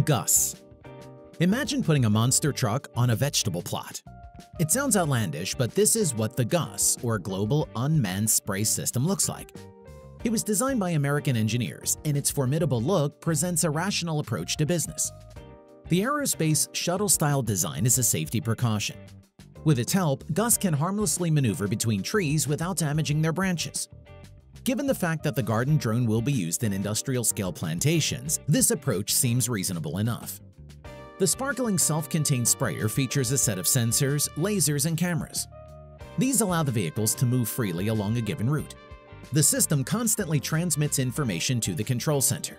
Gus. Imagine putting a monster truck on a vegetable plot. It sounds outlandish, but this is what the GUS, or Global Unmanned Spray System, looks like. It was designed by American engineers, and its formidable look presents a rational approach to business. The aerospace shuttle-style design is a safety precaution. With its help, Gus can harmlessly maneuver between trees without damaging their branches. Given the fact that the garden drone will be used in industrial-scale plantations, this approach seems reasonable enough. The sparkling self-contained sprayer features a set of sensors, lasers, and cameras. These allow the vehicles to move freely along a given route. The system constantly transmits information to the control center.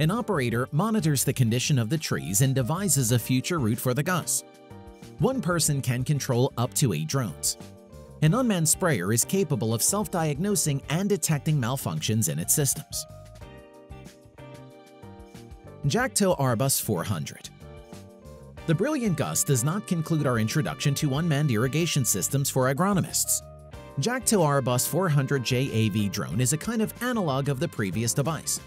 An operator monitors the condition of the trees and devises a future route for the Gus. One person can control up to eight drones. An unmanned sprayer is capable of self-diagnosing and detecting malfunctions in its systems. Jacto Arbus 400 The brilliant Gus does not conclude our introduction to unmanned irrigation systems for agronomists. Jacto Arbus 400 JAV drone is a kind of analog of the previous device.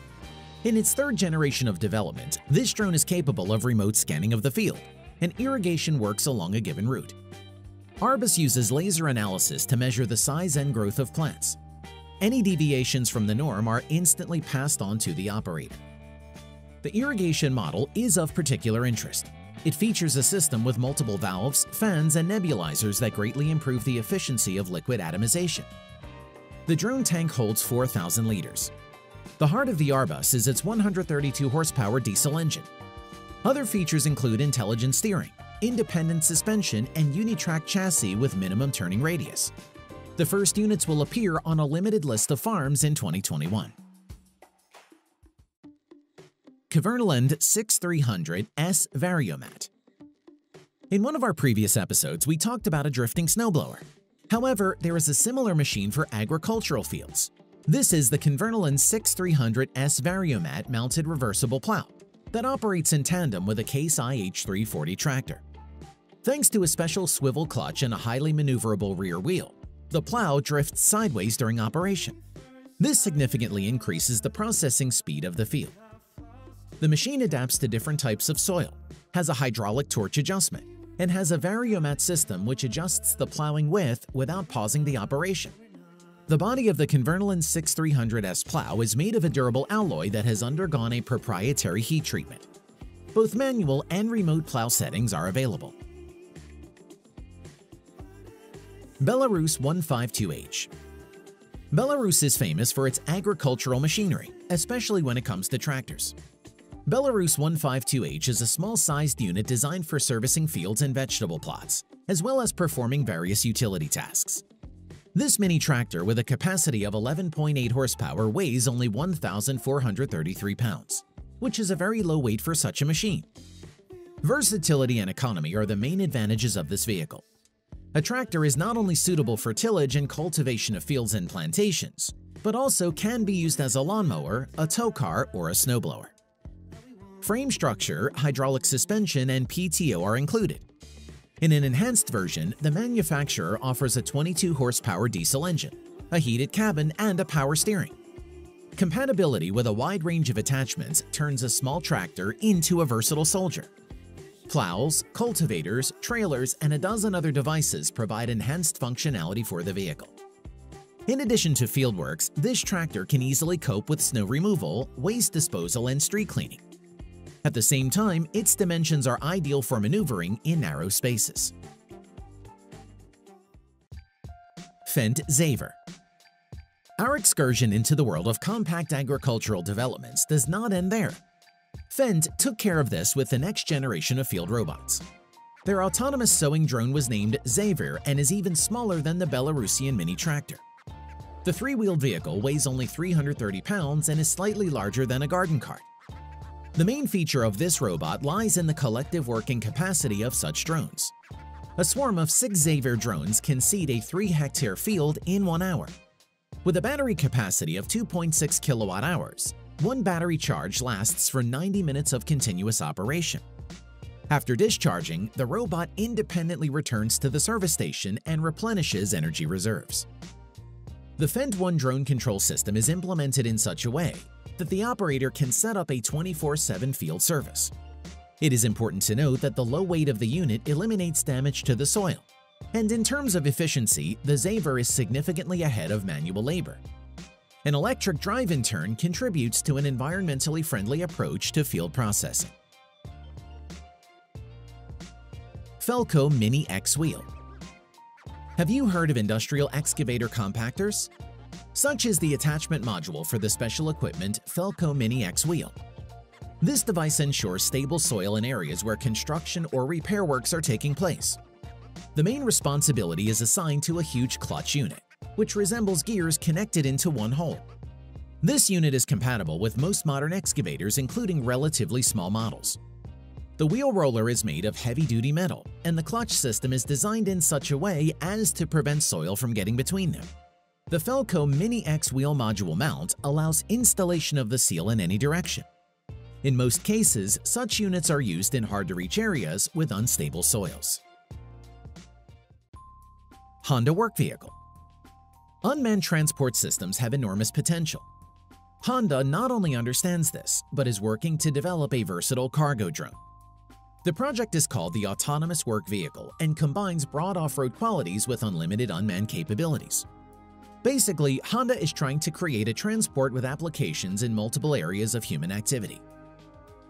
In its third generation of development, this drone is capable of remote scanning of the field, and irrigation works along a given route. Arbus uses laser analysis to measure the size and growth of plants. Any deviations from the norm are instantly passed on to the operator. The irrigation model is of particular interest. It features a system with multiple valves, fans, and nebulizers that greatly improve the efficiency of liquid atomization. The drone tank holds 4,000 liters. The heart of the Arbus is its 132 horsepower diesel engine. Other features include intelligent steering, independent suspension, and Unitrack chassis with minimum turning radius. The first units will appear on a limited list of farms in 2021. Kverneland 6300S Variomat In one of our previous episodes, we talked about a drifting snowblower. However, there is a similar machine for agricultural fields. This is the Kverneland 6300S Variomat mounted reversible plow that operates in tandem with a Case IH340 tractor. Thanks to a special swivel clutch and a highly maneuverable rear wheel, the plow drifts sideways during operation. This significantly increases the processing speed of the field. The machine adapts to different types of soil, has a hydraulic torch adjustment, and has a variomat system which adjusts the plowing width without pausing the operation. The body of the Kverneland 6300S plow is made of a durable alloy that has undergone a proprietary heat treatment. Both manual and remote plow settings are available. Belarus 152H Belarus is famous for its agricultural machinery, especially when it comes to tractors. Belarus 152H is a small-sized unit designed for servicing fields and vegetable plots, as well as performing various utility tasks. This mini tractor with a capacity of 11.8 horsepower weighs only 1,433 pounds, which is a very low weight for such a machine. Versatility and economy are the main advantages of this vehicle. A tractor is not only suitable for tillage and cultivation of fields and plantations, but also can be used as a lawnmower, a tow car, or a snowblower. Frame structure, hydraulic suspension, and PTO are included. In an enhanced version, the manufacturer offers a 22 horsepower diesel engine, a heated cabin, and a power steering. Compatibility with a wide range of attachments turns a small tractor into a versatile soldier. Plows, cultivators, trailers, and a dozen other devices provide enhanced functionality for the vehicle. In addition to fieldworks, this tractor can easily cope with snow removal, waste disposal, and street cleaning. At the same time, its dimensions are ideal for maneuvering in narrow spaces. Fendt Xaver Our excursion into the world of compact agricultural developments does not end there. Fendt took care of this with the next generation of field robots. Their autonomous sowing drone was named Xaver and is even smaller than the Belarusian mini tractor. The three-wheeled vehicle weighs only 330 pounds and is slightly larger than a garden cart. The main feature of this robot lies in the collective working capacity of such drones. A swarm of six Xaver drones can seed a 3-hectare field in one hour. With a battery capacity of 2.6 kilowatt hours, one battery charge lasts for 90 minutes of continuous operation. After discharging, the robot independently returns to the service station and replenishes energy reserves. The Fendt One drone control system is implemented in such a way that the operator can set up a 24-7 field service. It is important to note that the low weight of the unit eliminates damage to the soil. And in terms of efficiency, the Xaver is significantly ahead of manual labor. An electric drive in turn contributes to an environmentally friendly approach to field processing. Felco Mini X Wheel Have you heard of industrial excavator compactors? Such is the attachment module for the special equipment Felco Mini X Wheel. This device ensures stable soil in areas where construction or repair works are taking place. The main responsibility is assigned to a huge clutch unit, which resembles gears connected into one hole. This unit is compatible with most modern excavators including relatively small models. The wheel roller is made of heavy-duty metal, and the clutch system is designed in such a way as to prevent soil from getting between them. The Felco Mini X wheel module mount allows installation of the seal in any direction. In most cases, such units are used in hard-to-reach areas with unstable soils. Honda Work Vehicle Unmanned transport systems have enormous potential. Honda not only understands this, but is working to develop a versatile cargo drone. The project is called the Autonomous Work Vehicle and combines broad off-road qualities with unlimited unmanned capabilities. Basically, Honda is trying to create a transport with applications in multiple areas of human activity.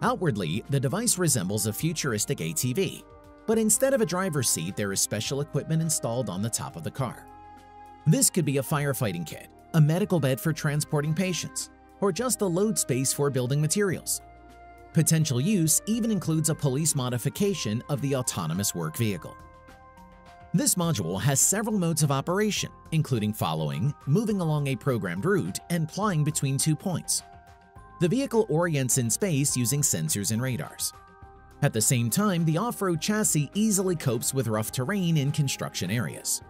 Outwardly, the device resembles a futuristic ATV, but instead of a driver's seat, there is special equipment installed on the top of the car. This could be a firefighting kit, a medical bed for transporting patients, or just a load space for building materials. Potential use even includes a police modification of the autonomous work vehicle. This module has several modes of operation, including following, moving along a programmed route, and flying between two points. The vehicle orients in space using sensors and radars. At the same time, the off-road chassis easily copes with rough terrain in construction areas.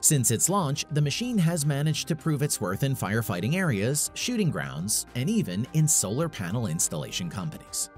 Since its launch, the machine has managed to prove its worth in firefighting areas, shooting grounds, and even in solar panel installation companies.